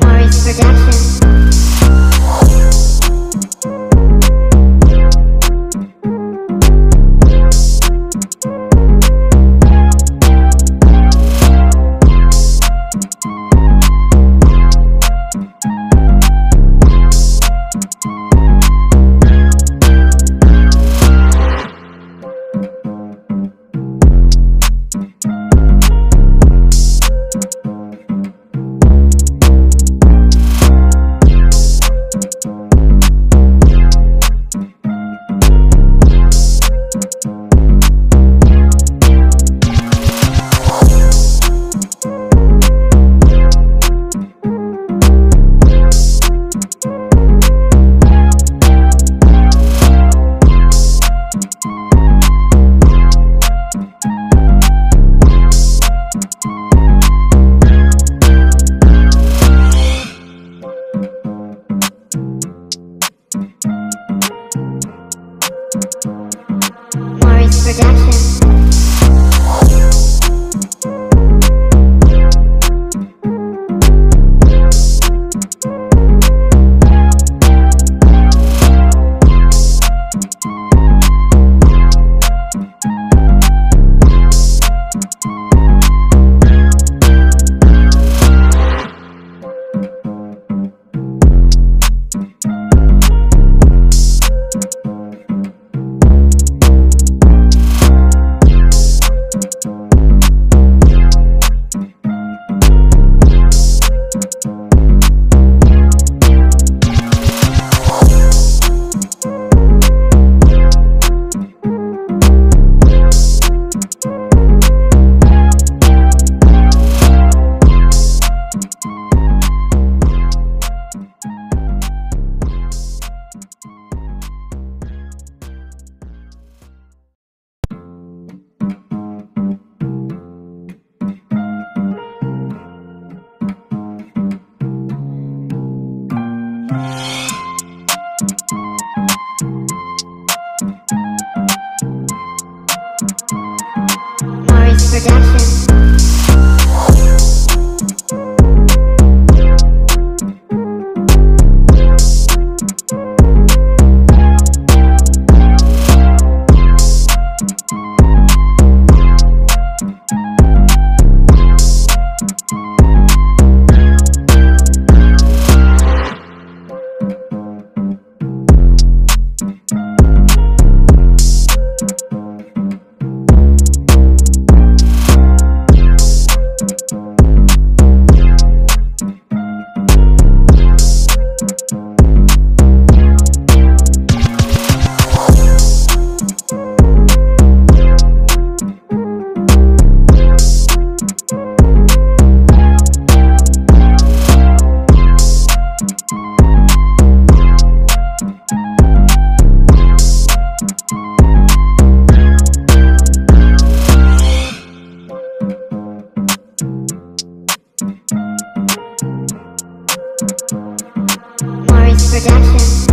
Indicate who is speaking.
Speaker 1: Maurice Productions. Production. Maurice Production.